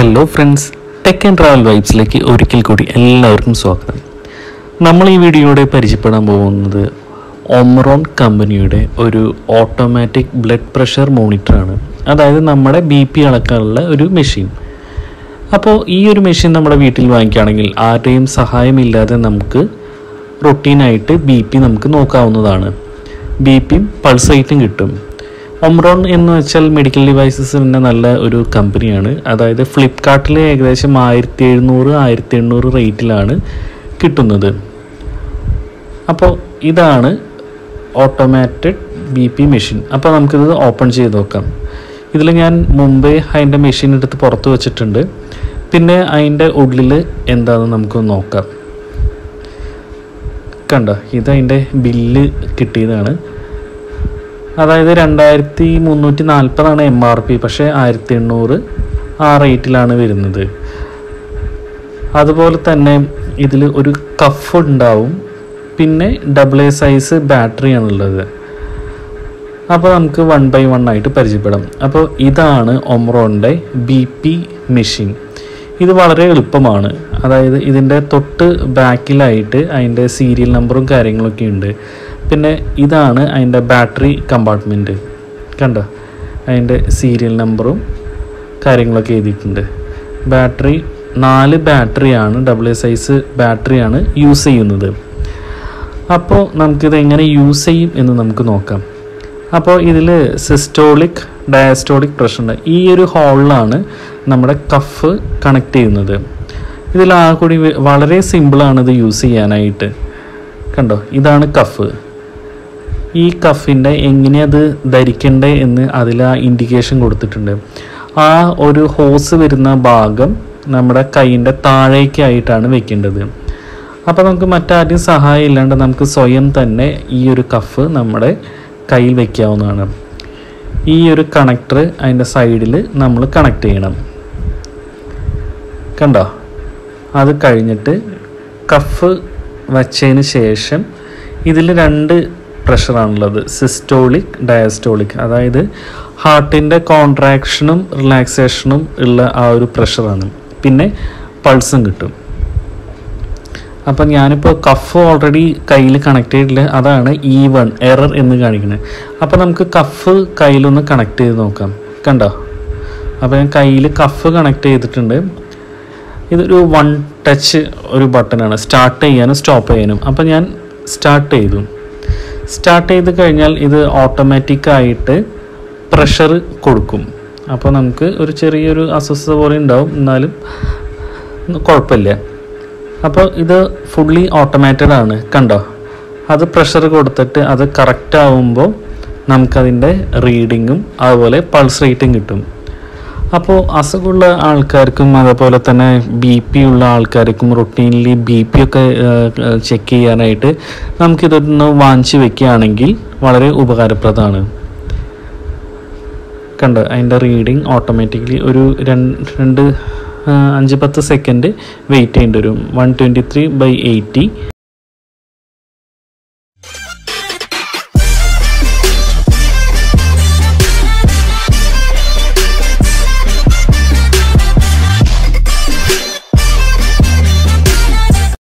Hello friends tech and travel വൈബ്സിലേക്ക് ഒരിക്കൽ കൂടി എല്ലാവർക്കും സ്വാഗതം. നമ്മൾ ഈ വീഡിയോയുടെ പരിചയപ്പെടാൻ പോകുന്നത് ഒമറോൺ കമ്പനിയുടെ ഒരു ഓട്ടോമാറ്റിക് ബ്ലഡ് പ്രഷർ മോണിറ്ററാണ് അതായത് നമ്മുടെ ബി പി അളക്കാനുള്ള ഒരു മെഷീൻ അപ്പോൾ ഈ ഒരു മെഷീൻ നമ്മുടെ വീട്ടിൽ വാങ്ങിക്കുകയാണെങ്കിൽ ആരുടെയും സഹായമില്ലാതെ നമുക്ക് റൊട്ടീനായിട്ട് ബി പി നമുക്ക് നോക്കാവുന്നതാണ്. ബി പിയും പൾസ് റേറ്റും കിട്ടും. ഒമ്രോൺ എന്ന് വെച്ചാൽ മെഡിക്കൽ ഡിവൈസസിന്റെ നല്ല ഒരു കമ്പനിയാണ് അതായത് ഫ്ലിപ്കാർട്ടിൽ ഏകദേശം ആയിരത്തി എഴുന്നൂറ് ആയിരത്തി എണ്ണൂറ് റേറ്റിലാണ് കിട്ടുന്നത്. അപ്പോൾ ഇതാണ് ഓട്ടോമാറ്റഡ് ബി പി മെഷീൻ അപ്പോൾ നമുക്കിത് ഓപ്പൺ ചെയ്ത് നോക്കാം. ഇതിൽ ഞാൻ മുമ്പേ അതിന്റെ മെഷീൻ എടുത്ത് പുറത്ത് വെച്ചിട്ടുണ്ട്. പിന്നെ അതിന്റെ ഉള്ളിൽ എന്താണെന്ന് നമുക്ക് നോക്കാം. കണ്ടോ? ഇത് അതിന്റെ ബില്ല് കിട്ടിയതാണ്. അതായത് രണ്ടായിരത്തി മുന്നൂറ്റി നാൽപ്പതാണ് എം ആർ പി പക്ഷേ ആയിരത്തി എണ്ണൂറ് ആ റേറ്റിലാണ് വരുന്നത്. അതുപോലെ തന്നെ ഇതിൽ ഒരു കഫ് ഉണ്ടാവും. പിന്നെ ഡബിൾ എ സൈസ് ബാറ്ററിയാണുള്ളത് അപ്പോൾ നമുക്ക് വൺ ബൈ വൺ ആയിട്ട് പരിചയപ്പെടാം. അപ്പോൾ ഇതാണ് ഒമ്രോണിന്റെ ബി പി മെഷീൻ ഇത് വളരെ എളുപ്പമാണ്. അതായത് ഇതിന്റെ തൊട്ട് ബാക്കിലായിട്ട് അതിന്റെ സീരിയൽ നമ്പറും കാര്യങ്ങളൊക്കെ ഉണ്ട്. പിന്നെ ഇതാണ് അതിന്റെ ബാറ്ററി കമ്പാർട്ട്മെന്റ്. കണ്ടോ? അതിന്റെ സീരിയൽ നമ്പറും കാര്യങ്ങളൊക്കെ എഴുതിയിട്ടുണ്ട്. ബാറ്ററി നാല് ബാറ്ററിയാണ് ഡബിൾ എ സൈസ് ബാറ്ററിയാണ് യൂസ് ചെയ്യുന്നത്. അപ്പോൾ നമുക്കിത് എങ്ങനെ യൂസ് ചെയ്യും എന്ന് നമുക്ക് നോക്കാം. അപ്പോൾ ഇതിൽ സിസ്റ്റോളിക് ഡയസ്റ്റോളിക് പ്രഷറുണ്ട് ഈ ഒരു ഹോളിലാണ് നമ്മുടെ കഫ് കണക്ട് ചെയ്യുന്നത്. ഇതിൽ ആ കൂടി വളരെ സിമ്പിളാണ് ഇത് യൂസ് ചെയ്യാനായിട്ട്. കണ്ടോ? ഇതാണ് കഫ് ഈ കഫിന്റെ എങ്ങനെയത് ധരിക്കണ്ടേ എന്ന് അതിൽ ആ ഇൻഡിക്കേഷൻ കൊടുത്തിട്ടുണ്ട്. ആ ഒരു ഹോസ് വരുന്ന ഭാഗം നമ്മുടെ കൈയിന്റെ താഴേക്കായിട്ടാണ് വെക്കേണ്ടത്. അപ്പോൾ നമുക്ക് മറ്റാരും സഹായം ഇല്ലാണ്ട് നമുക്ക് സ്വയം തന്നെ ഈ ഒരു കഫ് നമ്മുടെ കയ്യിൽ വെക്കാവുന്നതാണ്. ഈ ഒരു കണക്ടർ അതിന്റെ സൈഡിൽ നമ്മൾ കണക്ട് ചെയ്യണം. കണ്ടോ? അത് കഴിഞ്ഞിട്ട് കഫ് വച്ചതിന് ശേഷം ഇതിൽ രണ്ട് പ്രഷറാണുള്ളത് സിസ്റ്റോളിക് ഡയസ്റ്റോളിക് അതായത് ഹാർട്ടിന്റെ കോൺട്രാക്ഷനും റിലാക്സേഷനും ഉള്ള ആ ഒരു പ്രഷറാണ് പിന്നെ പൾസും കിട്ടും. അപ്പം ഞാനിപ്പോൾ കഫ് ഓൾറെഡി കയ്യിൽ കണക്ട് ചെയ്തിട്ടില്ല. അതാണ് ഇ വൺ എറർ എന്ന് കാണിക്കുന്നത് അപ്പോൾ നമുക്ക് കഫ് കയ്യിലൊന്ന് കണക്ട് ചെയ്ത് നോക്കാം. കണ്ടോ? അപ്പോൾ ഞാൻ കയ്യിൽ കഫ് കണക്ട് ചെയ്തിട്ടുണ്ട്. ഇതൊരു വൺ ടച്ച് ഒരു ബട്ടണാണ് സ്റ്റാർട്ട് ചെയ്യാനും സ്റ്റോപ്പ് ചെയ്യാനും. അപ്പോൾ ഞാൻ സ്റ്റാർട്ട് ചെയ്തു. സ്റ്റാർട്ട് ചെയ്ത് കഴിഞ്ഞാൽ ഇത് ഓട്ടോമാറ്റിക്കായിട്ട് പ്രഷർ കൊടുക്കും. അപ്പോൾ നമുക്ക് ഒരു ചെറിയൊരു അസ്വസ്ഥത പോലെ ഉണ്ടാവും. എന്നാലും കുഴപ്പമില്ല. അപ്പോൾ ഇത് ഫുള്ളി ഓട്ടോമാറ്റഡ് ആണ്. കണ്ടോ? അത് പ്രഷർ കൊടുത്തിട്ട് അത് കറക്റ്റ് ആവുമ്പോൾ നമുക്കതിന്റെ റീഡിങ്ങും അതുപോലെ പൾസ് റേറ്റും കിട്ടും. അപ്പോൾ അസുഖമുള്ള ആൾക്കാർക്കും അതേപോലെ തന്നെ ബി പി ഉള്ള ആൾക്കാർക്കും റൊട്ടീൻലി ബി പി ഒക്കെ ചെക്ക് ചെയ്യാനായിട്ട് നമുക്കിതൊന്ന് വാങ്ങിച്ച് വെക്കുകയാണെങ്കിൽ വളരെ ഉപകാരപ്രദമാണ്. കണ്ടോ? അതിന്റെ റീഡിങ് ഓട്ടോമാറ്റിക്കലി ഒരു രണ്ട് രണ്ട് അഞ്ച് പത്ത് സെക്കൻഡ് വെയിറ്റ് ചെയ്യേണ്ടി വരും. One twenty three by eighty